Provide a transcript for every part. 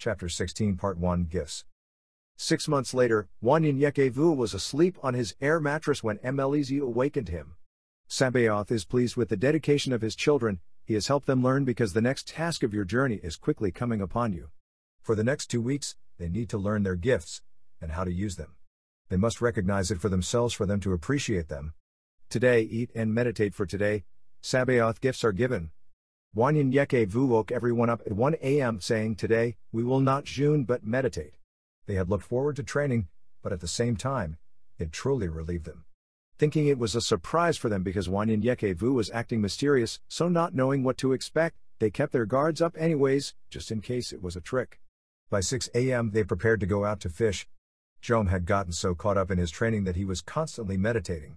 Chapter 16, Part 1 Gifts. Six months later, Wanyan Vu was asleep on his air mattress when Mlez awakened him. Sabaoth is pleased with the dedication of his children, he has helped them learn because the next task of your journey is quickly coming upon you. For the next two weeks, they need to learn their gifts and how to use them. They must recognize it for themselves for them to appreciate them. Today, eat and meditate for today. Sabaoth gifts are given. Wanyenyekevu woke everyone up at 1 a.m. saying, Today, we will not june but meditate. They had looked forward to training, but at the same time, it truly relieved them thinking it was a surprise for them because Wanyenyekevu was acting mysterious, so not knowing what to expect, they kept their guards up anyways, just in case it was a trick. By 6 a.m., they prepared to go out to fish. Jom had gotten so caught up in his training that he was constantly meditating.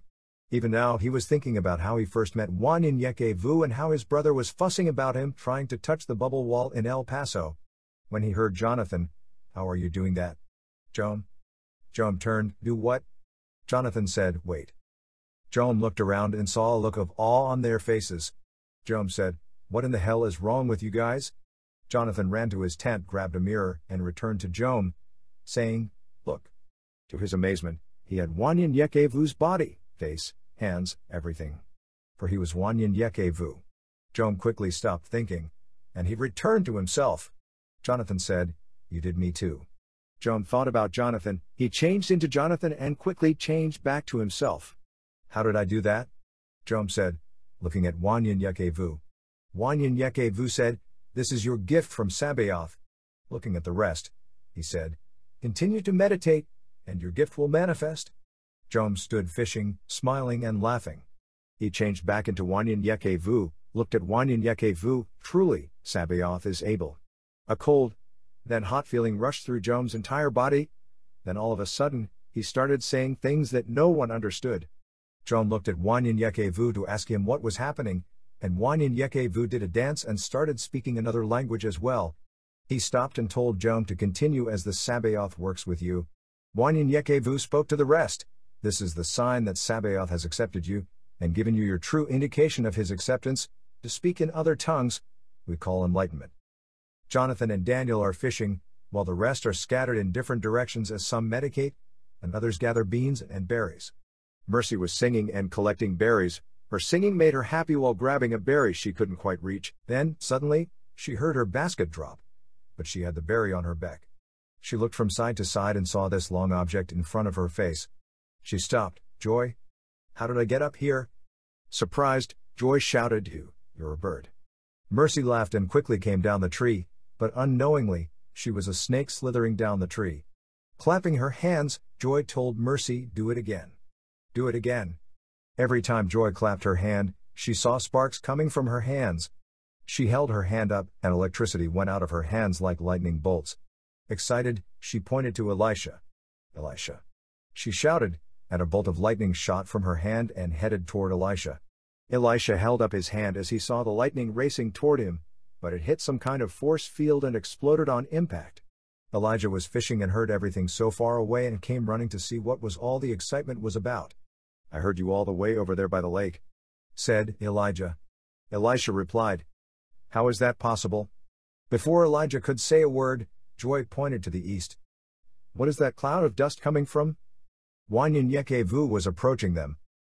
Even now, he was thinking about how he first met Juan Wanyenyekevu and how his brother was fussing about him trying to touch the bubble wall in El Paso. When he heard Jonathan, How are you doing that? Jom? Jom turned, Do what? Jonathan said, Wait. Jom looked around and saw a look of awe on their faces. Jom said, What in the hell is wrong with you guys? Jonathan ran to his tent, grabbed a mirror, and returned to Jom, saying, Look. To his amazement, he had Wanyenyekevu's body, face, hands, everything. For he was Wanyenyekevu. Jom quickly stopped thinking, and he returned to himself. Jonathan said, You did me too. Jom thought about Jonathan, he changed into Jonathan and quickly changed back to himself. How did I do that? Jom said, looking at Wanyenyekevu. Wanyan Yekevu said, This is your gift from Sabaoth. Looking at the rest, he said, Continue to meditate, and your gift will manifest. Jom stood fishing, smiling and laughing. He changed back into Wanyenyekevu, looked at Wanyenyekevu, truly, Sabaoth is able. A cold, then hot feeling rushed through Jom's entire body. Then all of a sudden, he started saying things that no one understood. Jom looked at Wanyenyekevu to ask him what was happening, and Wanyenyekevu did a dance and started speaking another language as well. He stopped and told Jom to continue as the Sabaoth works with you. Wanyenyekevu spoke to the rest. This is the sign that Sabaoth has accepted you, and given you your true indication of his acceptance, to speak in other tongues, we call enlightenment. Jonathan and Daniel are fishing, while the rest are scattered in different directions as some medicate, and others gather beans and berries. Mercy was singing and collecting berries. Her singing made her happy while grabbing a berry she couldn't quite reach. Then, suddenly, she heard her basket drop. But she had the berry on her back. She looked from side to side and saw this long object in front of her face. She stopped. Joy? How did I get up here? Surprised, Joy shouted, You, you're a bird. Mercy laughed and quickly came down the tree, but unknowingly, she was a snake slithering down the tree. Clapping her hands, Joy told Mercy, Do it again. Do it again. Every time Joy clapped her hand, she saw sparks coming from her hands. She held her hand up, and electricity went out of her hands like lightning bolts. Excited, she pointed to Elisha. Elisha. She shouted, and a bolt of lightning shot from her hand and headed toward Elisha. Elisha held up his hand as he saw the lightning racing toward him, but it hit some kind of force field and exploded on impact. Elijah was fishing and heard everything so far away and came running to see what was all the excitement was about. I heard you all the way over there by the lake. Said Elijah. Elisha replied, How is that possible? Before Elijah could say a word, Joy pointed to the east. What is that cloud of dust coming from? Wanyenyekevu was approaching them.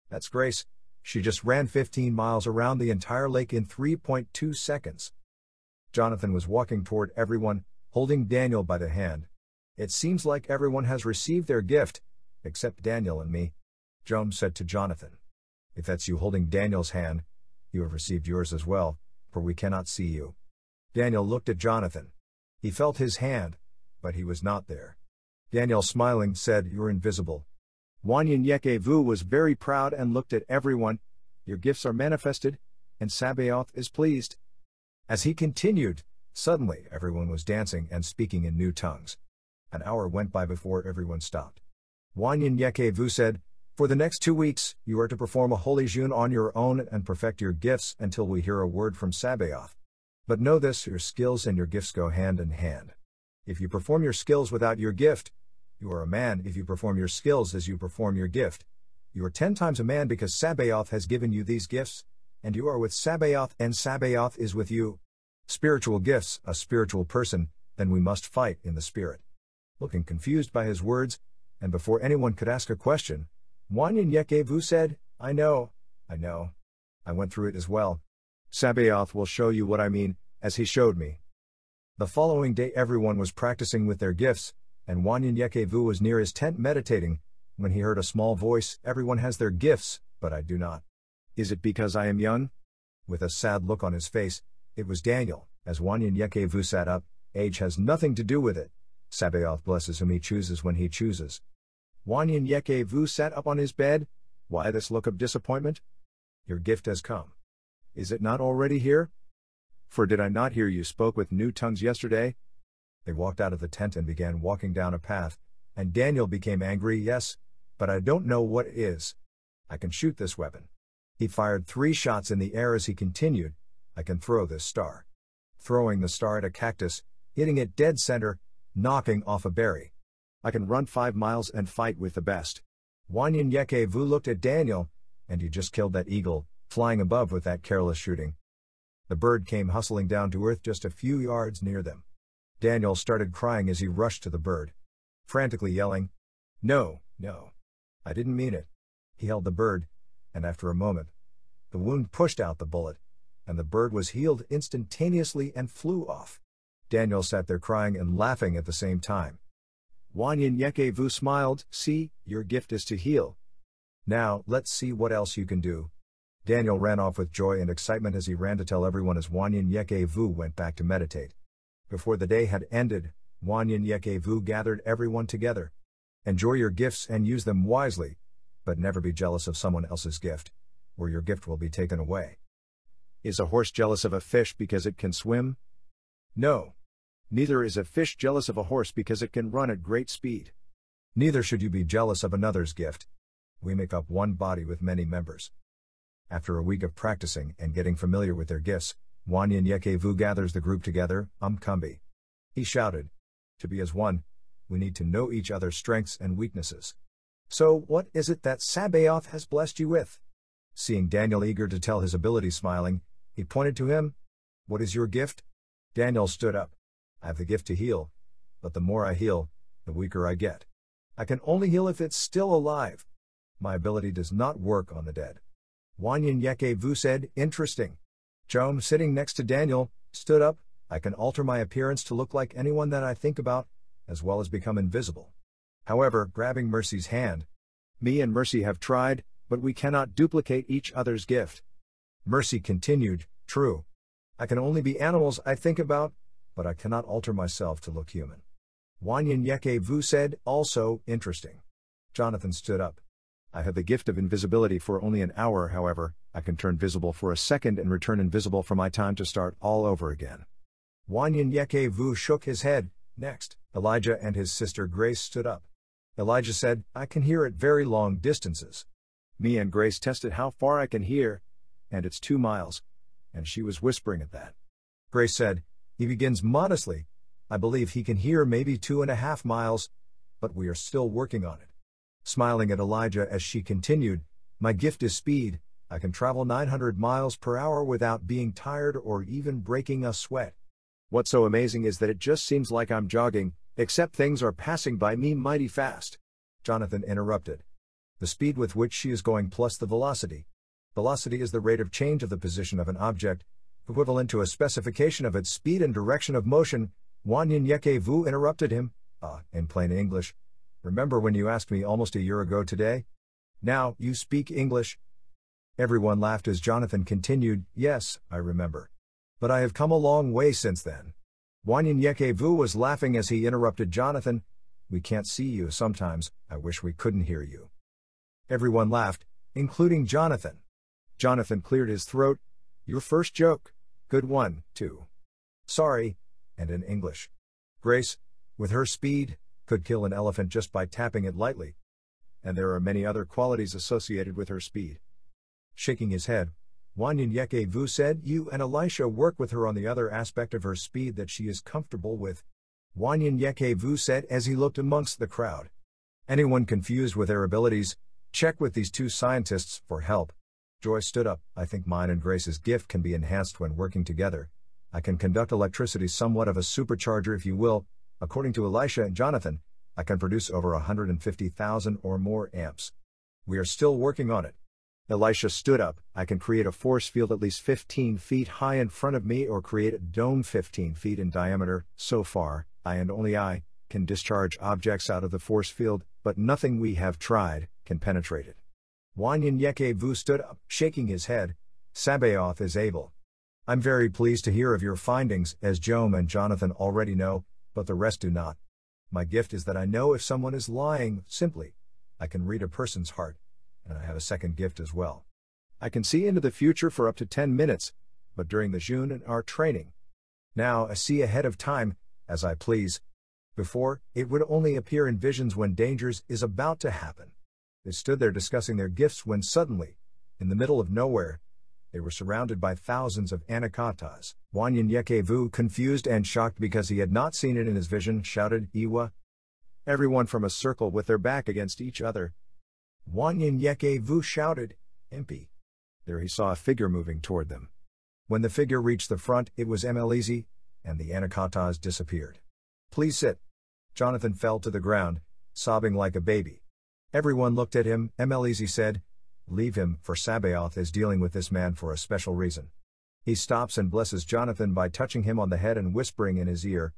That's Grace. She just ran 15 miles around the entire lake in 3.2 seconds. Jonathan was walking toward everyone, holding Daniel by the hand. It seems like everyone has received their gift, except Daniel and me. Jom said to Jonathan. If that's you holding Daniel's hand, you have received yours as well, for we cannot see you. Daniel looked at Jonathan. He felt his hand, but he was not there. Daniel smiling said, You're invisible. Wanyenyekevu was very proud and looked at everyone. Your gifts are manifested, and Sabaoth is pleased. As he continued, suddenly everyone was dancing and speaking in new tongues. An hour went by before everyone stopped. Wanyenyekevu said, for the next two weeks, you are to perform a holy june on your own and perfect your gifts until we hear a word from Sabaoth. But know this your skills and your gifts go hand in hand. If you perform your skills without your gift, you are a man. If you perform your skills as you perform your gift, you are ten times a man because Sabaoth has given you these gifts, and you are with Sabaoth, and Sabaoth is with you. Spiritual gifts, a spiritual person, then we must fight in the spirit. Looking confused by his words, and before anyone could ask a question, Wanyenyekevu said, I know, I know. I went through it as well. Sabaoth will show you what I mean, as he showed me. The following day everyone was practicing with their gifts, and Wanyenyekevu was near his tent meditating, when he heard a small voice, Everyone has their gifts, but I do not. Is it because I am young? With a sad look on his face, it was Daniel, as Wanyenyekevu sat up, age has nothing to do with it. Sabaoth blesses whom he chooses when he chooses. Wanyenyekevu sat up on his bed. Why this look of disappointment? Your gift has come. Is it not already here? For did I not hear you spoke with new tongues yesterday? They walked out of the tent and began walking down a path, and Daniel became angry, yes, but I don't know what it is. I can shoot this weapon. He fired three shots in the air as he continued, I can throw this star. Throwing the star at a cactus, hitting it dead center, knocking off a berry. I can run five miles and fight with the best. Wanyenyekevu looked at Daniel, and you just killed that eagle, flying above with that careless shooting. The bird came hustling down to earth just a few yards near them. Daniel started crying as he rushed to the bird, frantically yelling, No, no. I didn't mean it. He held the bird, and after a moment, the wound pushed out the bullet, and the bird was healed instantaneously and flew off. Daniel sat there crying and laughing at the same time. Wanyenyekevu smiled, See, your gift is to heal. Now, let's see what else you can do. Daniel ran off with joy and excitement as he ran to tell everyone as Wanyenyekevu went back to meditate. Before the day had ended, Wanyenyekevu gathered everyone together. Enjoy your gifts and use them wisely, but never be jealous of someone else's gift, or your gift will be taken away. Is a horse jealous of a fish because it can swim? No. Neither is a fish jealous of a horse because it can run at great speed. Neither should you be jealous of another's gift. We make up one body with many members. After a week of practicing and getting familiar with their gifts, Wanyenyekevu gathers the group together, Umkumbi. He shouted, To be as one, we need to know each other's strengths and weaknesses. So, what is it that Sabaoth has blessed you with? Seeing Daniel eager to tell his ability smiling, he pointed to him. What is your gift? Daniel stood up. I have the gift to heal, but the more I heal, the weaker I get. I can only heal if it's still alive. My ability does not work on the dead. Wanyenyekevu said, Interesting. Joam, sitting next to Daniel, stood up. I can alter my appearance to look like anyone that I think about, as well as become invisible. However, grabbing Mercy's hand, me and Mercy have tried, but we cannot duplicate each other's gift. Mercy continued, True. I can only be animals I think about, but I cannot alter myself to look human. Wanyenyekevu said, Also, interesting. Jonathan stood up. I have the gift of invisibility for only an hour, however, I can turn visible for a second and return invisible for my time to start all over again. Wanyenyekevu shook his head. Next, Elijah and his sister Grace stood up. Elijah said, I can hear at very long distances. Me and Grace tested how far I can hear, and it's two miles. And she was whispering at that. Grace said, He begins modestly. I believe he can hear maybe two and a half miles, but we are still working on it. Smiling at Elijah as she continued, My gift is speed, I can travel 900 miles per hour without being tired or even breaking a sweat. What's so amazing is that it just seems like I'm jogging, except things are passing by me mighty fast. Jonathan interrupted. The speed with which she is going plus the velocity. Velocity is the rate of change of the position of an object, equivalent to a specification of its speed and direction of motion. Wanyenyekevu interrupted him. Ah, in plain English. Remember when you asked me almost a year ago today? Now, you speak English. Everyone laughed as Jonathan continued, Yes, I remember. But I have come a long way since then. Wanyenyekevu was laughing as he interrupted Jonathan. We can't see you sometimes, I wish we couldn't hear you. Everyone laughed, including Jonathan. Jonathan cleared his throat. Your first joke. Good one, too. Sorry, and in English. Grace, with her speed, could kill an elephant just by tapping it lightly. And there are many other qualities associated with her speed. Shaking his head, Wanyenyekevu said, You and Elisha work with her on the other aspect of her speed that she is comfortable with. Wanyenyekevu said as he looked amongst the crowd. Anyone confused with their abilities, check with these two scientists for help. Joy stood up. I think mine and Grace's gift can be enhanced when working together. I can conduct electricity somewhat of a supercharger if you will. According to Elisha and Jonathan, I can produce over 150,000 or more amps. We are still working on it. Elisha stood up. I can create a force field at least 15 feet high in front of me or create a dome 15 feet in diameter. So far, I and only I can discharge objects out of the force field, but nothing we have tried can penetrate it. Wanyenyekevu stood up, shaking his head. Sabaoth is able. I'm very pleased to hear of your findings, as Jome and Jonathan already know, but the rest do not. My gift is that I know if someone is lying, simply. I can read a person's heart and I have a second gift as well. I can see into the future for up to 10 minutes, but during the June and our training. Now I see ahead of time, as I please. Before, it would only appear in visions when dangers is about to happen. They stood there discussing their gifts when suddenly, in the middle of nowhere, they were surrounded by thousands of Anakatas. Wanyenyekevu, confused and shocked because he had not seen it in his vision, shouted, Iwa! Everyone from a circle with their back against each other, Wanyenyekevu shouted, Impi! There he saw a figure moving toward them. When the figure reached the front, it was Emelezi, and the Anakatas disappeared. Please sit. Jonathan fell to the ground, sobbing like a baby. Everyone looked at him, Emelezi said, Leave him, for Sabaoth is dealing with this man for a special reason. He stops and blesses Jonathan by touching him on the head and whispering in his ear,